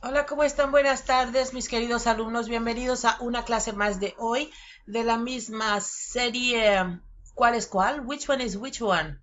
Hola, ¿cómo están? Buenas tardes, mis queridos alumnos. Bienvenidos a una clase más de hoy de la misma serie ¿Cuál es cuál? Which one is which one?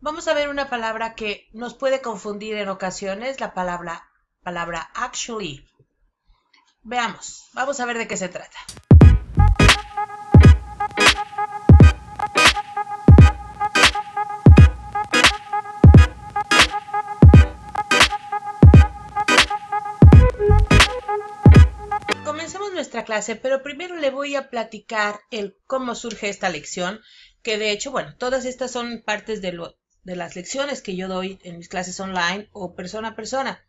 Vamos a ver una palabra que nos puede confundir en ocasiones, la palabra, palabra actually. Veamos, vamos a ver de qué se trata. Pero primero le voy a platicar el cómo surge esta lección, que de hecho, bueno, todas estas son partes de las lecciones que yo doy en mis clases online o persona a persona.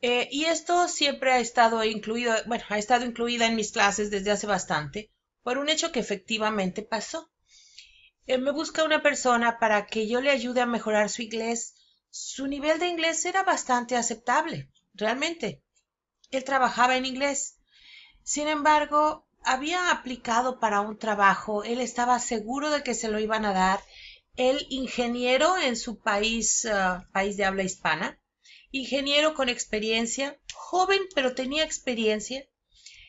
Eh, y esto siempre ha estado incluido, bueno, ha estado incluida en mis clases desde hace bastante, por un hecho que efectivamente pasó. Eh, me busca una persona para que yo le ayude a mejorar su inglés. Su nivel de inglés era bastante aceptable, realmente. Él trabajaba en inglés. Sin embargo, había aplicado para un trabajo, él estaba seguro de que se lo iban a dar. Él, ingeniero en su país, uh, país de habla hispana, ingeniero con experiencia, joven pero tenía experiencia.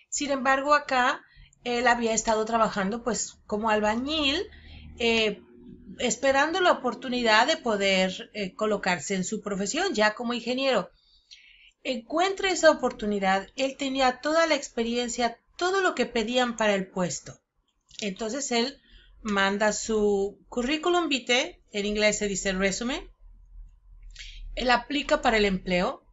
Sin embargo, acá él había estado trabajando pues como albañil, eh, esperando la oportunidad de poder eh, colocarse en su profesión ya como ingeniero encuentra esa oportunidad, él tenía toda la experiencia, todo lo que pedían para el puesto. Entonces él manda su currículum vitae, en inglés se dice resume, él aplica para el empleo,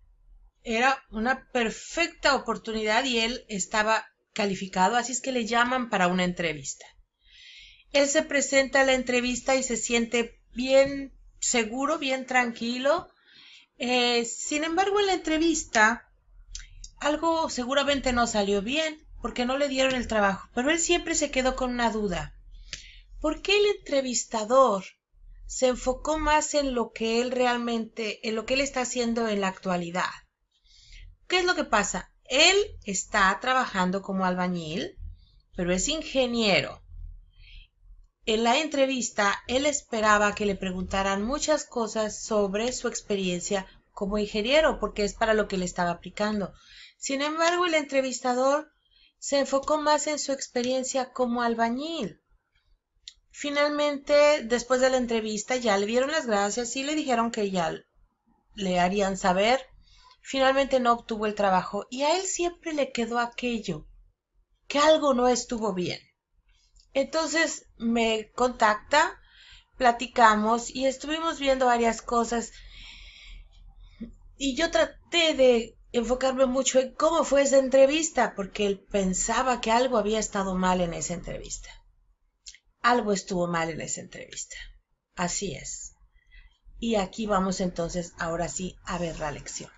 era una perfecta oportunidad y él estaba calificado, así es que le llaman para una entrevista. Él se presenta a la entrevista y se siente bien seguro, bien tranquilo, eh, sin embargo, en la entrevista, algo seguramente no salió bien, porque no le dieron el trabajo, pero él siempre se quedó con una duda. ¿Por qué el entrevistador se enfocó más en lo que él realmente, en lo que él está haciendo en la actualidad? ¿Qué es lo que pasa? Él está trabajando como albañil, pero es ingeniero. En la entrevista, él esperaba que le preguntaran muchas cosas sobre su experiencia como ingeniero, porque es para lo que le estaba aplicando. Sin embargo, el entrevistador se enfocó más en su experiencia como albañil. Finalmente, después de la entrevista, ya le dieron las gracias y le dijeron que ya le harían saber. Finalmente no obtuvo el trabajo y a él siempre le quedó aquello, que algo no estuvo bien. Entonces me contacta, platicamos y estuvimos viendo varias cosas. Y yo traté de enfocarme mucho en cómo fue esa entrevista, porque él pensaba que algo había estado mal en esa entrevista. Algo estuvo mal en esa entrevista. Así es. Y aquí vamos entonces, ahora sí, a ver la lección.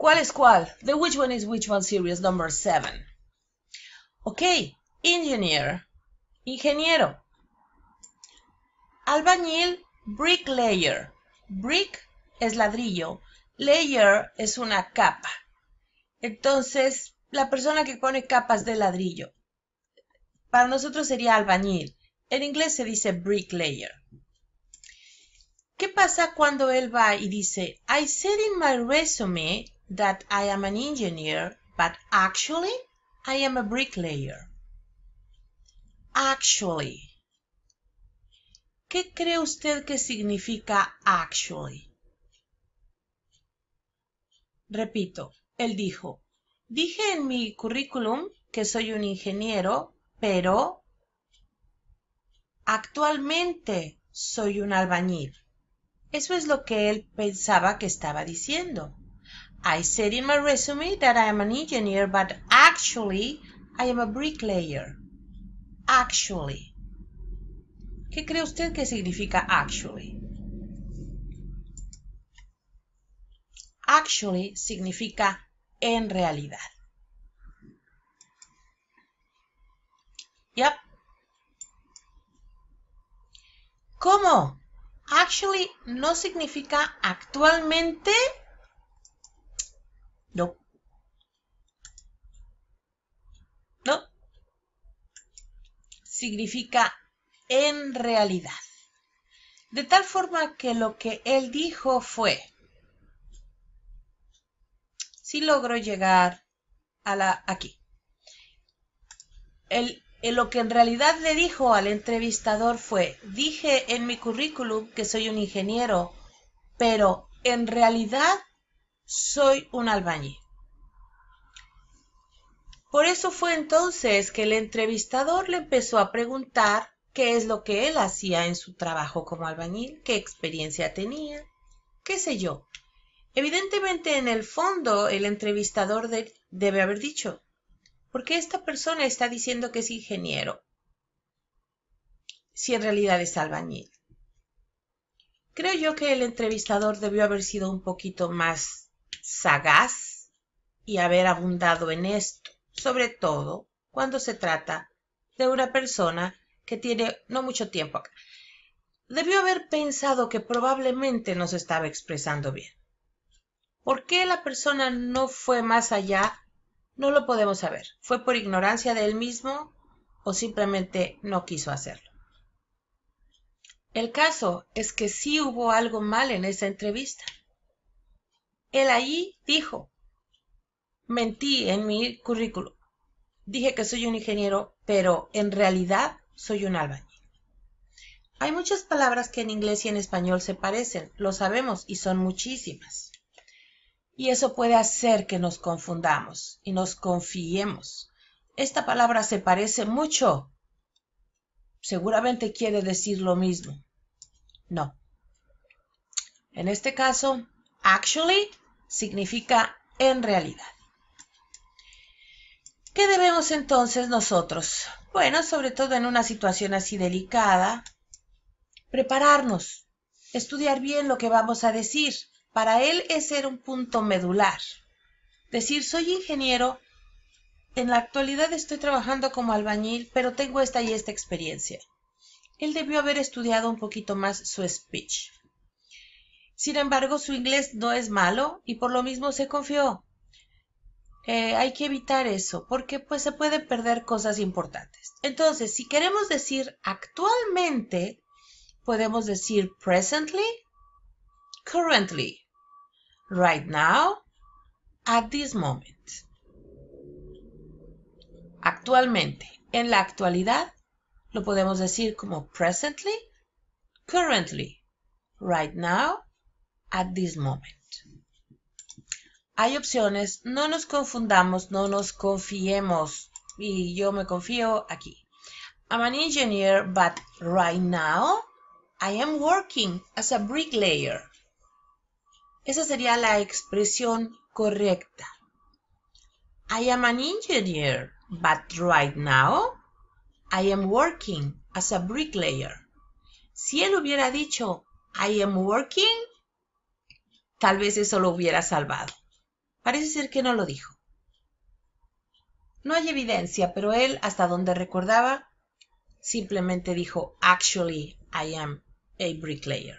¿Cuál es cuál? The which one is which one series number seven. Ok, engineer, ingeniero. Albañil, bricklayer. Brick es ladrillo, layer es una capa. Entonces, la persona que pone capas de ladrillo. Para nosotros sería albañil. En inglés se dice bricklayer. ¿Qué pasa cuando él va y dice, I said in my resume that I am an engineer, but actually I am a bricklayer. Actually. ¿Qué cree usted que significa actually? Repito, él dijo, dije en mi currículum que soy un ingeniero, pero actualmente soy un albañil. Eso es lo que él pensaba que estaba diciendo. I said in my resume that I am an engineer, but actually I am a bricklayer. Actually. ¿Qué cree usted que significa actually? Actually significa en realidad. Yep. ¿Cómo? Actually no significa actualmente no. No. Significa en realidad. De tal forma que lo que él dijo fue, si logro llegar a la aquí. El, lo que en realidad le dijo al entrevistador fue, dije en mi currículum que soy un ingeniero, pero en realidad soy un albañil. Por eso fue entonces que el entrevistador le empezó a preguntar qué es lo que él hacía en su trabajo como albañil, qué experiencia tenía, qué sé yo. Evidentemente, en el fondo, el entrevistador debe haber dicho, ¿por qué esta persona está diciendo que es ingeniero? Si en realidad es albañil. Creo yo que el entrevistador debió haber sido un poquito más sagaz y haber abundado en esto sobre todo cuando se trata de una persona que tiene no mucho tiempo acá. Debió haber pensado que probablemente no se estaba expresando bien. ¿Por qué la persona no fue más allá? No lo podemos saber. ¿Fue por ignorancia de él mismo o simplemente no quiso hacerlo? El caso es que sí hubo algo mal en esa entrevista. Él allí dijo, mentí en mi currículum. Dije que soy un ingeniero, pero en realidad soy un albañil. Hay muchas palabras que en inglés y en español se parecen, lo sabemos, y son muchísimas. Y eso puede hacer que nos confundamos y nos confiemos. Esta palabra se parece mucho. Seguramente quiere decir lo mismo. No. En este caso, actually significa en realidad. ¿Qué debemos entonces nosotros? Bueno, sobre todo en una situación así delicada, prepararnos, estudiar bien lo que vamos a decir. Para él es ser un punto medular. Decir, soy ingeniero, en la actualidad estoy trabajando como albañil, pero tengo esta y esta experiencia. Él debió haber estudiado un poquito más su speech. Sin embargo, su inglés no es malo y por lo mismo se confió. Eh, hay que evitar eso porque pues se pueden perder cosas importantes. Entonces, si queremos decir actualmente, podemos decir presently, currently, right now, at this moment. Actualmente, en la actualidad, lo podemos decir como presently, currently, right now, at this moment. Hay opciones, no nos confundamos, no nos confiemos. Y yo me confío aquí. I'm an engineer, but right now I am working as a bricklayer. Esa sería la expresión correcta. I am an engineer, but right now I am working as a bricklayer. Si él hubiera dicho I am working, tal vez eso lo hubiera salvado. Parece ser que no lo dijo. No hay evidencia, pero él, hasta donde recordaba, simplemente dijo, Actually, I am a bricklayer.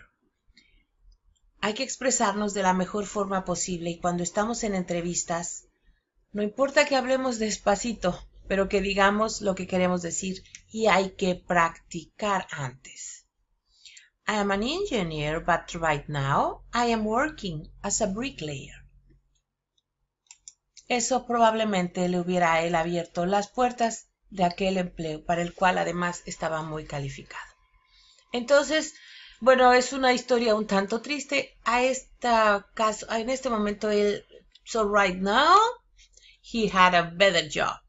Hay que expresarnos de la mejor forma posible y cuando estamos en entrevistas, no importa que hablemos despacito, pero que digamos lo que queremos decir y hay que practicar antes. I am an engineer, but right now I am working as a bricklayer. Eso probablemente le hubiera él abierto las puertas de aquel empleo para el cual además estaba muy calificado. Entonces, bueno, es una historia un tanto triste. A esta caso, en este momento él, so right now, he had a better job.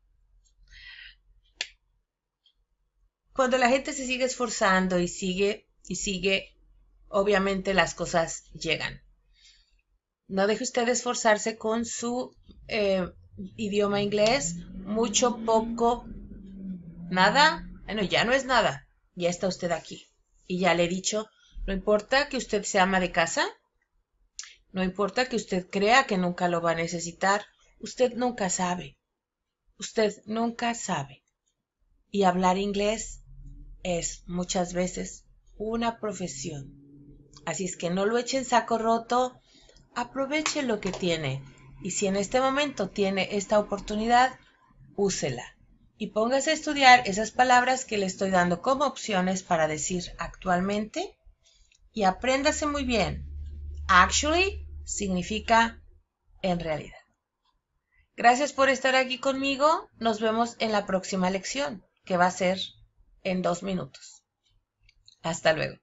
Cuando la gente se sigue esforzando y sigue y sigue, obviamente las cosas llegan. No deje usted esforzarse con su eh, idioma inglés. Mucho, poco, nada. Bueno, ya no es nada. Ya está usted aquí. Y ya le he dicho, no importa que usted sea ama de casa. No importa que usted crea que nunca lo va a necesitar. Usted nunca sabe. Usted nunca sabe. Y hablar inglés es muchas veces una profesión. Así es que no lo echen saco roto aproveche lo que tiene y si en este momento tiene esta oportunidad, úsela y póngase a estudiar esas palabras que le estoy dando como opciones para decir actualmente, y apréndase muy bien. Actually significa en realidad. Gracias por estar aquí conmigo. Nos vemos en la próxima lección, que va a ser en dos minutos. Hasta luego.